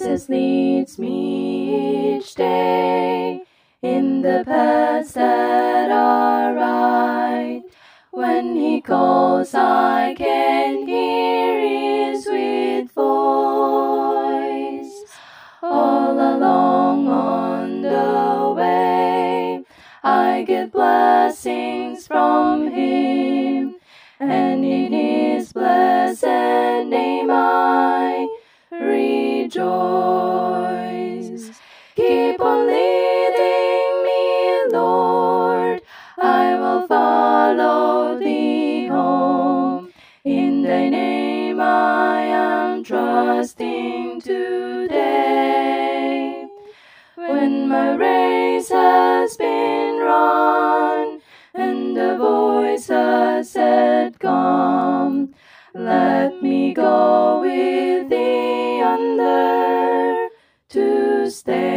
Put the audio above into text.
Jesus leads me each day in the paths that are right. When he calls, I can hear his sweet voice. All along on the way, I get blessings from him, and in his blessed name I rejoice. Keep on leading me, Lord. I will follow thee home. In thy name I am trusting today. When my race has been run and the voice has said, Come, let me thunder stay.